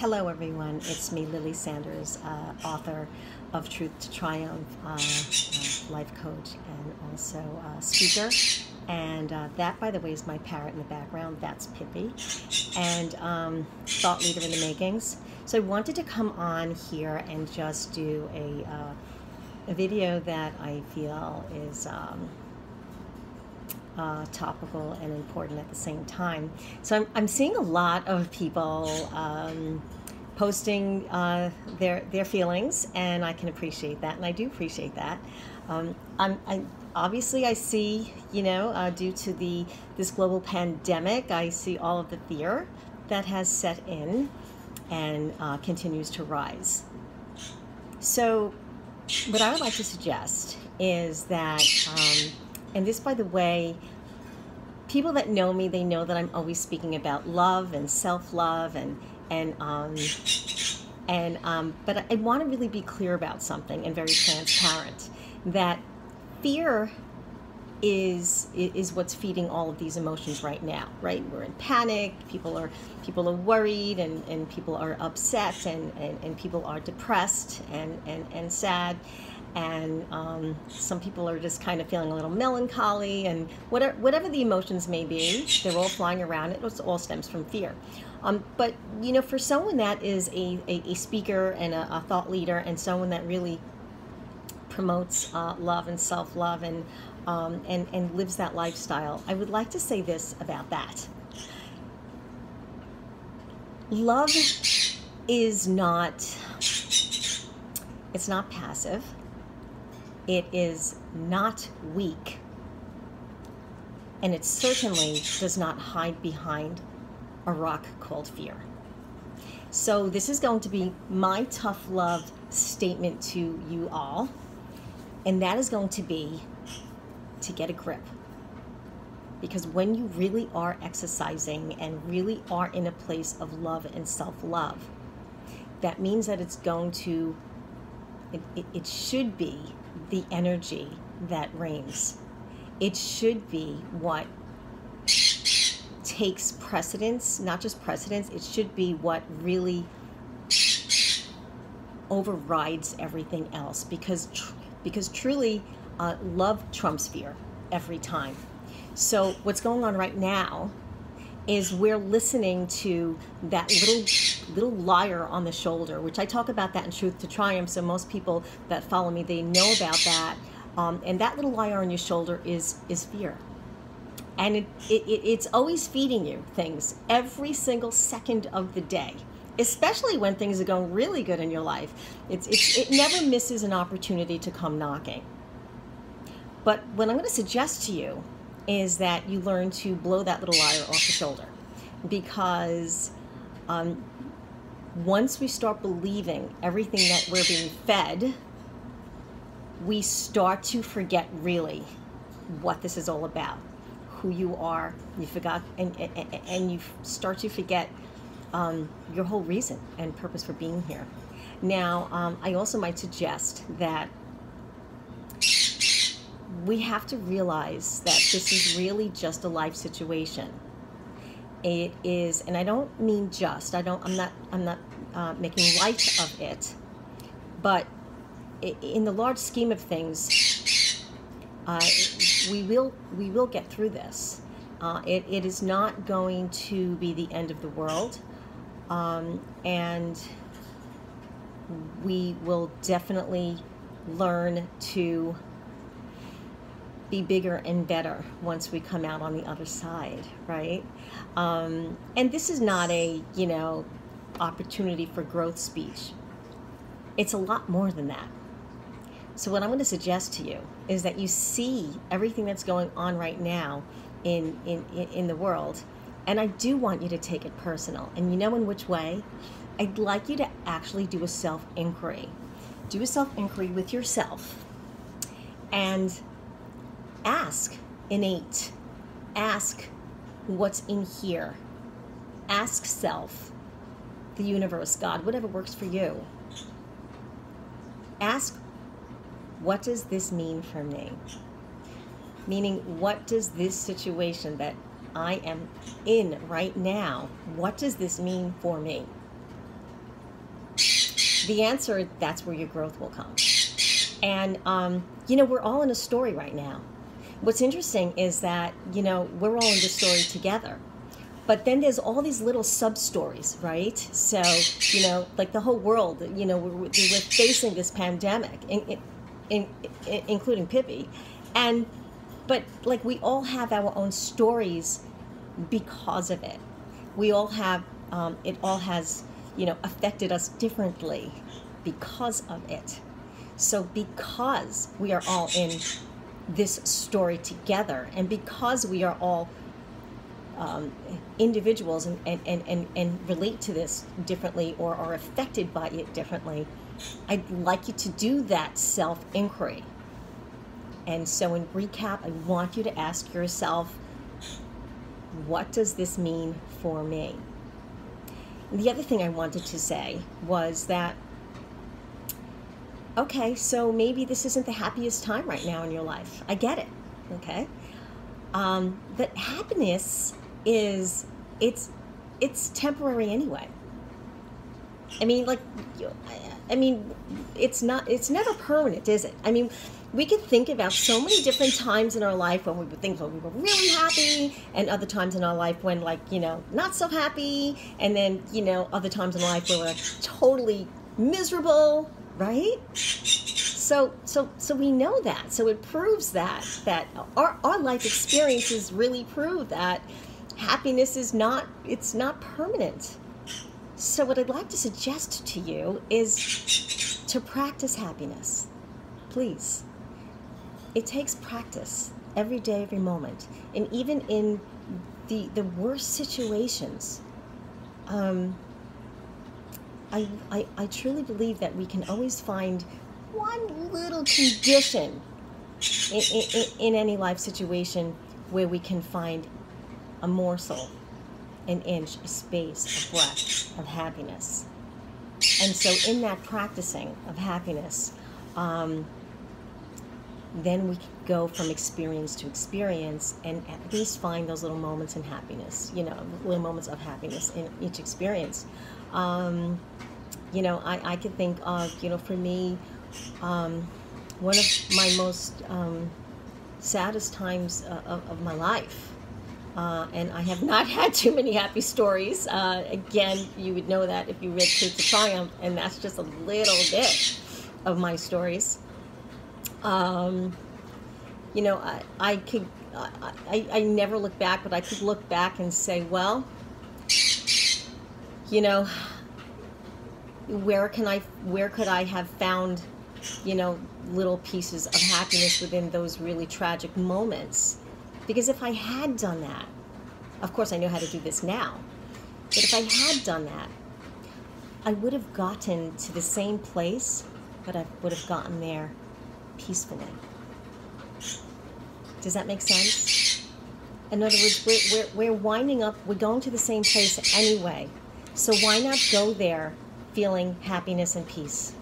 Hello, everyone. It's me, Lily Sanders, uh, author of Truth to Triumph, uh, uh, life coach, and also uh, speaker. And uh, that, by the way, is my parrot in the background. That's Pippi, and um, thought leader in the makings. So I wanted to come on here and just do a, a video that I feel is. Um, uh, topical and important at the same time. So I'm, I'm seeing a lot of people um, posting uh, their their feelings, and I can appreciate that, and I do appreciate that. Um, I'm, I, obviously I see, you know, uh, due to the this global pandemic, I see all of the fear that has set in and uh, continues to rise. So, what I would like to suggest is that. Um, and this, by the way, people that know me, they know that I'm always speaking about love and self-love and and um, and um, but I, want to really be clear about something and very transparent that fear is is what's feeding all of these emotions right now right? We're in panic people are people are worried and, and people are upset and, and, and people are depressed and, and, and sad and um, some people are just kind of feeling a little melancholy and whatever, whatever the emotions may be they're all flying around. It all stems from fear. Um, but you know for someone that is a, a, a speaker and a, a, thought leader and someone that really promotes uh, love and self-love and, um, and and lives that lifestyle i would like to say this about that. Love is not it's not passive it is not weak. And it certainly does not hide behind a rock called fear. So, this is going to be my tough love statement to you all. And that is going to be to get a grip. Because when you really are exercising and really are in a place of love and self love, that means that it's going to, it, it, it should be the energy that reigns. It should be what takes precedence, not just precedence, it should be what really overrides everything else because tr- because truly uh, love trumps fear every time. So what's going on right now is we're listening to that little little liar on the shoulder, which I talk about that in Truth to Triumph. So most people that follow me, they know about that. Um, and that little liar on your shoulder is is fear, and it, it, it's always feeding you things every single second of the day. Especially when things are going really good in your life, it's, it's it never misses an opportunity to come knocking. But what I'm going to suggest to you is that you learn to blow that little liar off the shoulder because um, once we start believing everything that we're being fed, we start to forget really what this is all about, who you are. You forgot, and, and, and you start to forget um, your whole reason and purpose for being here. Now, um, I also might suggest that we have to realize that this is really just a life situation. It is, and I don't mean just. I don't. I'm not. I'm not uh, making light of it. But in the large scheme of things, uh, we will we will get through this. Uh, it, it is not going to be the end of the world, um, and we will definitely learn to be bigger and better once we come out on the other side, right? Um, and this is not a, you know, opportunity for growth speech. It's a lot more than that. So what I'm going to suggest to you is that you see everything that's going on right now in, in, in the world. And I do want you to take it personal. And you know in which way? I'd like you to actually do a self inquiry. Do a self inquiry with yourself and ask innate. Ask what's in here. Ask self, the universe, God, whatever works for you. Ask, what does this mean for me? Meaning, what does this situation that I am in right now, what does this mean for me? the answer that's where your growth will come. And um, you know, we're all in a story right now. What's interesting is that you know we're all in this story together. But then there's all these little sub stories right? So you know like the whole world you know we're, we're facing this pandemic in, in, in, including pippi. And but like we all have our own stories because of it. We all have um, it all has you know affected us differently because of it. So because we are all in this story together and because we are all um, individuals and, and, and, and, and relate to this differently or are affected by it differently, I'd like you to do that self inquiry. And so, in recap, I want you to ask yourself, what does this mean for me? The other thing I wanted to say was that, okay, so maybe this isn't the happiest time right now in your life. I get it, okay? Um, but happiness is it's it's temporary anyway. I mean, like, I mean, it's not, it's never permanent, is it? I mean, we can think about so many different times in our life when we would think when we were really happy, and other times in our life when, like, you know, not so happy, and then, you know, other times in life where we're totally miserable, right? So, so, so we know that. So it proves that that our, our life experiences really prove that happiness is not it's not permanent. So what I'd like to suggest to you is to practice happiness. Please. It takes practice every day, every moment. And even in the the worst situations, um, I, I, I truly believe that we can always find one little condition in, in, in any life situation where we can find a morsel, an inch, a space, a breath of happiness. And so, in that practicing of happiness, um, then we can go from experience to experience and at least find those little moments in happiness, you know, little moments of happiness in each experience. Um, you know, I, I could think of, you know, for me, um, one of my most um, saddest times uh, of, of my life uh, and I have not had too many happy stories. Uh, again, you would know that if you read Truth to Triumph, and that's just a little bit of my stories. Um, you know, I, I could, I, I never look back, but I could look back and say, well, you know, where can I, where could I have found, you know, little pieces of happiness within those really tragic moments? Because if I had done that, of course I know how to do this now, but if I had done that, I would have gotten to the same place, but I would have gotten there peacefully. Does that make sense? In other words, we're, we're, we're winding up, we're going to the same place anyway. So why not go there feeling happiness and peace?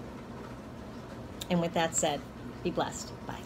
And with that said, be blessed. Bye.